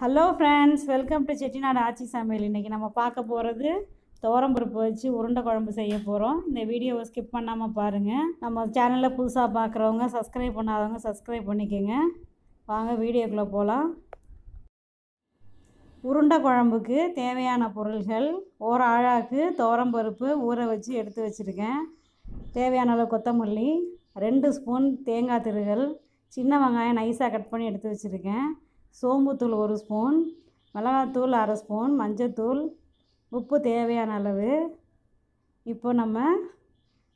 Hello friends welcome to Chettinad ஆச்சி சமையல் இன்றைக்கி நம்ம பார்க்க போகிறது துவரம்பருப்பு வச்சு உருண்டை குழம்பு செய்ய போகிறோம் இந்த வீடியோவை ஸ்கிப் பண்ணாமல் பாருங்கள் நம்ம சேனலில் புதுசாக பார்க்குறவங்க சப்ஸ்கிரைப் பண்ணாதவங்க சப்ஸ்கிரைப் பண்ணிக்கோங்க. வாங்க வீடியோக்குள்ளே போகலாம் உருண்டை குழம்புக்கு தேவையான பொருள்கள் ஒரு ஆழாக்கு துவரம்பருப்பு ஊற வச்சு எடுத்து வச்சுருக்கேன். தேவையான அளவு கொத்தமல்லி ரெண்டு ஸ்பூன் தேங்காய் திருகல் சின்ன வெங்காயம் நைஸாக கட் பண்ணி எடுத்து வச்சுருக்கேன். சோம்புத்தூள் ஒரு ஸ்பூன் மிளகாத்தூள் அரை ஸ்பூன் மஞ்சத்தூள். உப்பு தேவையான அளவு. இப்போ நம்ம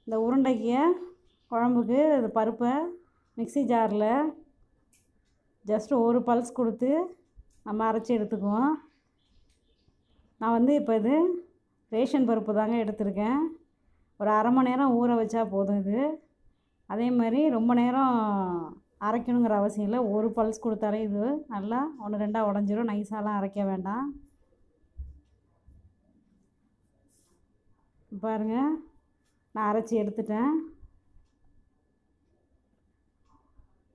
இந்த உருண்டைக்கு குழம்புக்கு இந்த பருப்பை மிக்ஸி ஜாரில் ஜஸ்ட் ஒரு பல்ஸ் கொடுத்து நம்ம அரைச்சி எடுத்துக்குவோம். நான் வந்து இப்போ இது ரேஷன் பருப்பு தாங்க எடுத்திருக்கேன். ஒரு அரை மணி நேரம் ஊற வச்சா போதும் இது. அதே மாதிரி ரொம்ப நேரம் அரைக்கணுங்கிற அவசியம் இல்லை. ஒரு பல்ஸ் கொடுத்தாலே இது நல்லா ஒன்று ரெண்டாக உடஞ்சிரும். நைஸாலாம் அரைக்க வேண்டாம். பாருங்கள் நான் அரைச்சி எடுத்துட்டேன்.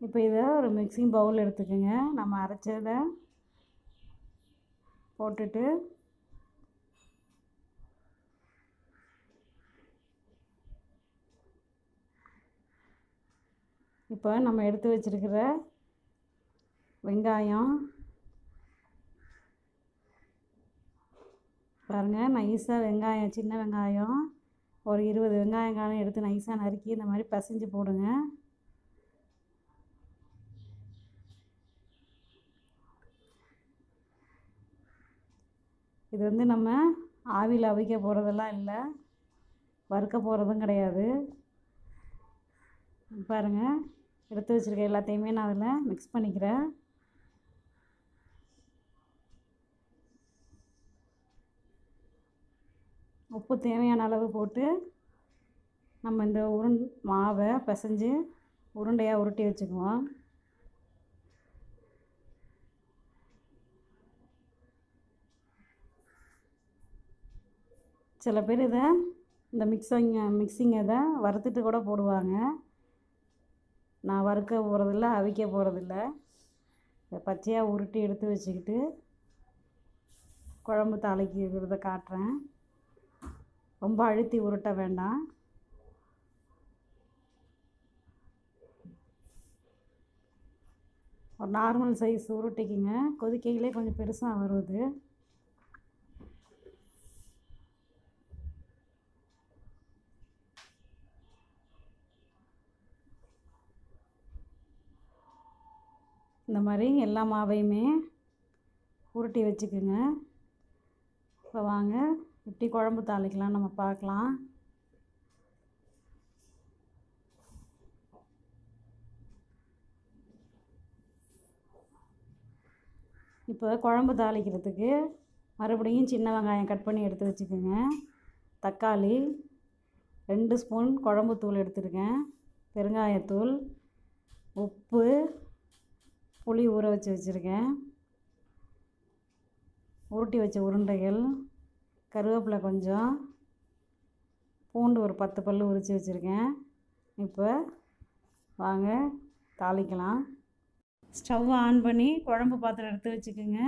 இப்போ இதை ஒரு மிக்சிங் பவுல் எடுத்துக்கோங்க. நம்ம அரைச்சதை போட்டுட்டு இப்போ நம்ம எடுத்து வச்சுருக்கிற வெங்காயம். பாருங்கள் நைஸாக வெங்காயம் சின்ன வெங்காயம். ஒரு இருபது வெங்காயம் காலம் எடுத்து நைஸாக நறுக்கி இந்த மாதிரி பசைஞ்சு போடுங்க. இது வந்து நம்ம ஆவியில் அவிக்க போகிறதெல்லாம் இல்லை. வறுக்க போகிறதும் கிடையாது. பாருங்கள் எடுத்து வச்சுருக்க எல்லாத்தையுமே நான் அதில் மிக்ஸ் பண்ணிக்கிறேன். உப்பு தேவையான அளவு போட்டு நம்ம இந்த உருண் மாவை பிசைஞ்சு உருண்டையாக உருட்டி வச்சுக்குவோம். சில பேர் இதை இந்த மிக்சிங் மிக்சிங் இதை வறுத்துட்டு கூட போடுவாங்க. நான் வறுக்க போகிறதில்ல அவிக்க போகிறதில்ல பச்சையாக உருட்டி எடுத்து வச்சுக்கிட்டு குழம்பு தாளிக்கிறத காட்டுறேன். ரொம்ப அழுத்தி உருட்ட வேண்டாம். ஒரு நார்மல் சைஸ் உருட்டிக்குங்க. கொதிக்கையிலே கொஞ்சம் பெருசாக வருது. இந்த மாதிரி எல்லா மாவையுமே உருட்டி வச்சுக்குங்க. இப்போ வாங்க இப்படி குழம்பு தாளிக்கலாம் நம்ம பார்க்கலாம். இப்போ குழம்பு தாளிக்கிறதுக்கு மறுபடியும் சின்ன வெங்காயம் கட் பண்ணி எடுத்து வச்சுக்கோங்க. தக்காளி ரெண்டு ஸ்பூன் குழம்பு தூள் எடுத்துருக்கேன். பெருங்காயத்தூள் உப்பு புளி ஊற வச்சு வச்சுருக்கேன். உருட்டி வச்ச உருண்டைகள் கருவேப்பிலை கொஞ்சம் பூண்டு ஒரு பத்து பல் உரித்து வச்சுருக்கேன். இப்போ வாங்க தாளிக்கலாம். ஸ்டவ் ஆன் பண்ணி குழம்பு பாத்திரம் எடுத்து வச்சுக்கோங்க.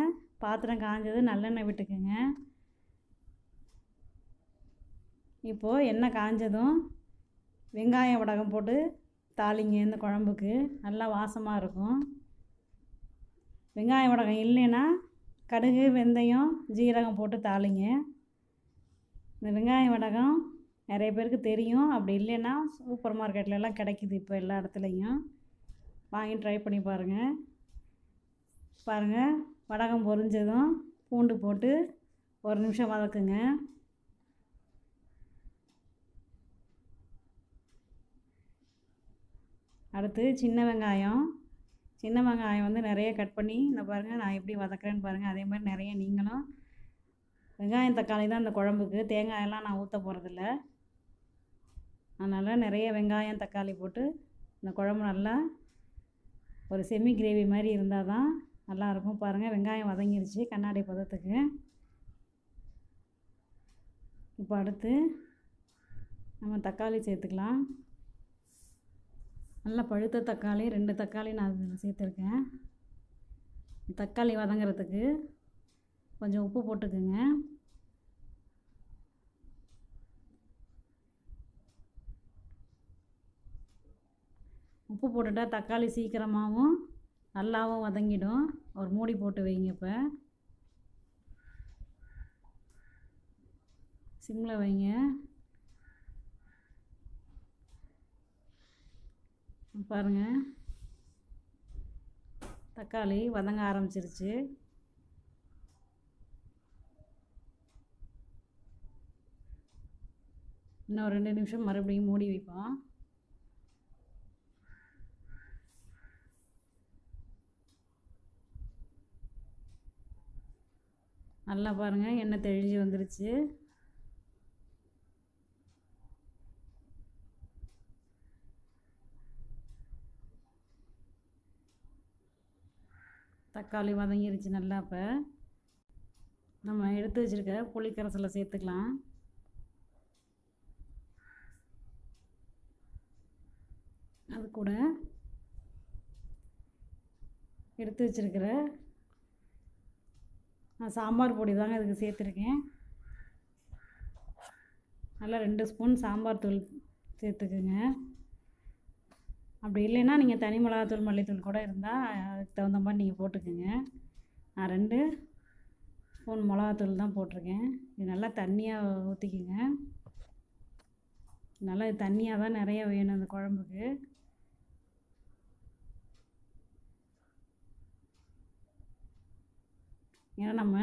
பாத்திரம் காஞ்சது நல்லெண்ணெய் விட்டுக்குங்க. இப்போது எண்ணெய் காஞ்சதும் வெங்காயம் வடகம் போட்டு தாளிங்க இந்த குழம்புக்கு. நல்லா வாசமாக இருக்கும். வெங்காய வடகம் இல்லைன்னா கடுகு வெந்தயம் ஜீரகம் போட்டு தாளிங்க. இந்த வெங்காய வடகம் நிறைய பேருக்கு தெரியும். அப்படி இல்லைன்னா சூப்பர் மார்க்கெட்லலாம் கிடைக்கிது இப்போ எல்லா இடத்துலையும். வாங்கி ட்ரை பண்ணி பாருங்கள் பாருங்கள் வடகம் பொரிஞ்சதும் பூண்டு போட்டு ஒரு நிமிஷம் வதக்குங்க. அடுத்து சின்ன வெங்காயம். சின்ன வெங்காயம் வந்து நிறைய கட் பண்ணி இந்த பாருங்கள் நான் எப்படி வதக்குறேன்னு பாருங்கள் அதே மாதிரி நிறைய நீங்களும் வெங்காயம் தக்காளி தான் இந்த குழம்புக்கு. தேங்காயெல்லாம் நான் ஊற்ற போகிறதில்ல அதனால் நிறைய வெங்காயம் தக்காளி போட்டு இந்த குழம்பு நல்லா ஒரு செமி கிரேவி மாதிரி இருந்தால் தான் நல்லாயிருக்கும் பாருங்கள் வெங்காயம் வதங்கிருச்சு கண்ணாடி பதத்துக்கு. இப்போ அடுத்து நம்ம தக்காளி சேர்த்துக்கலாம். நல்லா பழுத்த தக்காளி ரெண்டு தக்காளி நான் அதில் சேர்த்துருக்கேன். தக்காளி வதங்குறதுக்கு கொஞ்சம் உப்பு போட்டுக்குங்க. உப்பு போட்டுட்டால் தக்காளி சீக்கிரமாகவும் நல்லாவும் வதங்கிடும். ஒரு மூடி போட்டு வைங்க இப்போ. சிம்மில் வைங்க. பாருங்கள் தக்காளி வதங்க ஆரம்பிச்சிருச்சு. இன்னும் ரெண்டு நிமிஷம் மறுபடியும் மூடி வைப்போம். நல்லா பாருங்கள் எண்ணெய் தெளிஞ்சு வந்துருச்சு. தக்காளி வதங்கிருச்சு நல்லா இப்போ நம்ம எடுத்து வச்சுருக்க புளிக்கரசலை சேர்த்துக்கலாம். அது கூட எடுத்து வச்சுருக்கிற நான் சாம்பார் பொடி தாங்க இதுக்கு சேர்த்துருக்கேன். நல்லா ரெண்டு ஸ்பூன் சாம்பார் தூள் சேர்த்துக்குங்க. அப்படி இல்லைன்னா நீங்கள் தனி மிளகாத்தூள் மல்லித்தூள் கூட இருந்தால் அதுக்கு தகுந்த மாதிரி நீங்கள் போட்டுக்கோங்க. நான் ரெண்டு ஸ்பூன் மிளகாத்தூள் தான் போட்டிருக்கேன். இது நல்லா தண்ணியாக ஊற்றிக்கோங்க நல்லா தண்ணியாக தான் நிறைய வேணும் இந்த குழம்புக்கு. ஏன்னா நம்ம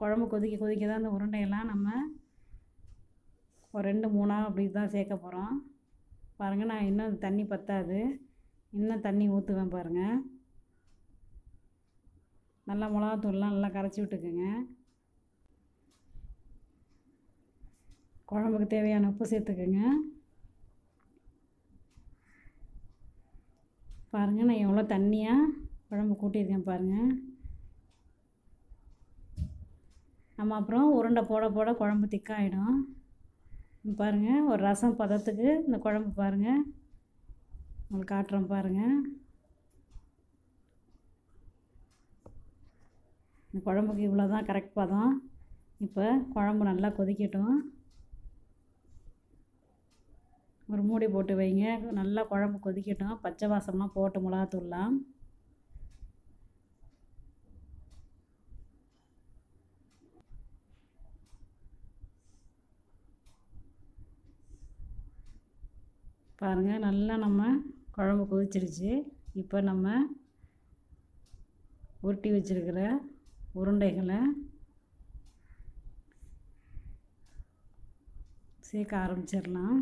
குழம்பு கொதிக்க கொதிக்க தான் இந்த உருண்டையெல்லாம் நம்ம ஒரு ரெண்டு மூணாக அப்படி தான் சேர்க்க போகிறோம் பாருங்கள் நான் இன்னும் தண்ணி பத்தாது. இன்னும் தண்ணி ஊற்றுவேன் பாருங்கள் நல்லா மிளகாத்தூள்லாம் நல்லா கரைச்சி விட்டுக்குங்க. குழம்புக்கு தேவையான உப்பு சேர்த்துக்குங்க. பாருங்கள் நான் எவ்வளோ தண்ணியாக குழம்பு கூட்டியிருக்கேன் பாருங்கள் நம்ம அப்புறம் உருண்டை போட போட குழம்பு திக்காயிடும். பாருங்கள் ஒரு ரசம் பதத்துக்கு இந்த குழம்பு பாருங்கள் உங்களுக்கு காட்டுறோம் பாருங்கள் இந்த குழம்புக்கு இவ்வளோ தான் கரெக்ட் பதம். இப்போ குழம்பு நல்லா கொதிக்கட்டும். ஒரு மூடி போட்டு வைங்க. நல்லா குழம்பு கொதிக்கட்டும். பச்சை வாசமாக போட்டு மிளகாத்தூள்லாம். பாருங்கள் நல்லா நம்ம குழம்பு கொதிச்சிருச்சு. இப்போ நம்ம உருட்டி வச்சுருக்கிற உருண்டைகளை சேர்க்க ஆரம்பிச்சிடலாம்.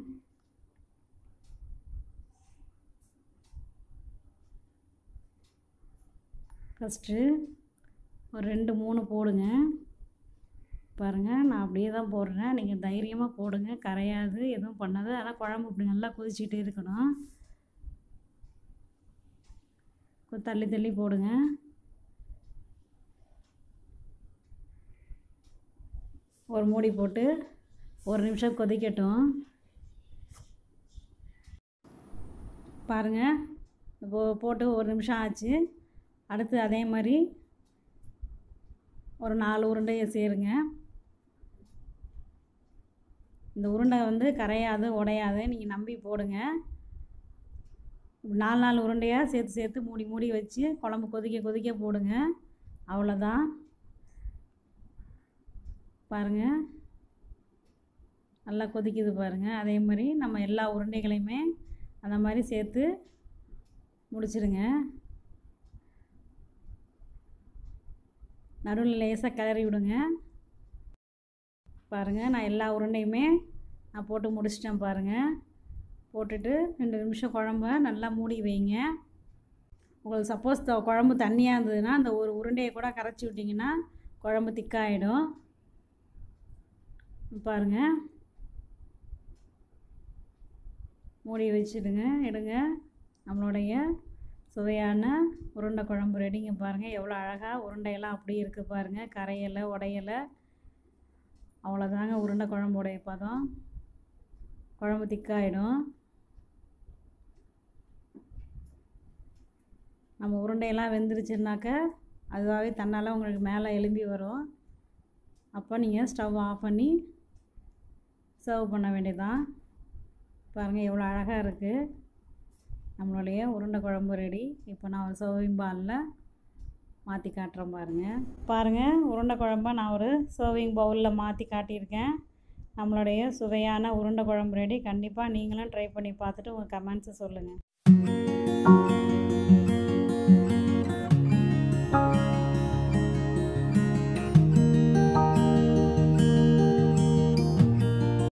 ஃபஸ்ட்டு ஒரு ரெண்டு மூணு போடுங்க. பாருங்கள் நான் அப்படியே தான் போடுறேன். நீங்கள் தைரியமாக போடுங்க. கரையாது எதுவும் பண்ணாது. ஆனால் குழம்பு இப்படி நல்லா கொதிச்சுட்டே இருக்கணும். தள்ளி தள்ளி போடுங்க. ஒரு மூடி போட்டு ஒரு நிமிஷம் கொதிக்கட்டும். பாருங்கள் இப்போ போட்டு ஒரு நிமிஷம் ஆச்சு. அடுத்து அதே மாதிரி ஒரு நாலு உருண்டையை சேருங்க. இந்த உருண்டை வந்து கரையாது உடையாது. நீங்கள் நம்பி போடுங்க. நாலு நாலு உருண்டையாக சேர்த்து சேர்த்து மூடி மூடி வச்சு குழம்பு கொதிக்க கொதிக்க போடுங்க. அவ்வளோதான். பாருங்கள் நல்லா கொதிக்குது பாருங்கள் அதே மாதிரி நம்ம எல்லா உருண்டைகளையுமே அந்த மாதிரி சேர்த்து முடிச்சிடுங்க நடுவில் லேசாக கிளறி விடுங்க. பாருங்கள் நான் எல்லா உருண்டையுமே நான் போட்டு முடிச்சிட்டேன் பாருங்கள் போட்டுட்டு ரெண்டு நிமிஷம் குழம்ப நல்லா மூடி வைங்க. உங்களுக்கு சப்போஸ் த குழம்பு தண்ணியாக இருந்ததுன்னா அந்த ஒரு உருண்டையை கூட கரைச்சி விட்டிங்கன்னா குழம்பு திக்காயிடும். பாருங்கள் மூடி வச்சுடுங்க எடுங்க. நம்மளுடைய சுவையான உருண்டை குழம்பு ரெடிங்க பாருங்கள் எவ்வளோ அழகாக உருண்டையெல்லாம் அப்படியே இருக்குது பாருங்கள் கரையலை உடையலை. அவ்வளோதாங்க உருண்டை குழம்புடைய பதம் குழம்பு திக்காயிடும். நம்ம உருண்டையெல்லாம் வெந்துருச்சுனாக்க அதுவாகவே தன்னால் உங்களுக்கு மேலே எலும்பி வரும். அப்போ நீங்கள் ஸ்டவ் ஆஃப் பண்ணி சர்வ் பண்ண வேண்டியதான் பாருங்கள் எவ்வளோ அழகாக இருக்குது நம்மளுடைய உருண்டை குழம்பு ரெடி. இப்போ நான் ஒரு சர்விங் பாலில் மாற்றி காட்டுறேன் பாருங்கள் பாருங்கள் உருண்டை குழம்ப நான் ஒரு சர்விங் பவுலில் மாற்றி காட்டியிருக்கேன். நம்மளுடைய சுவையான உருண்டை குழம்பு ரெடி கண்டிப்பாக நீங்களும் ட்ரை பண்ணி பார்த்துட்டு உங்கள் கமெண்ட்ஸை சொல்லுங்கள்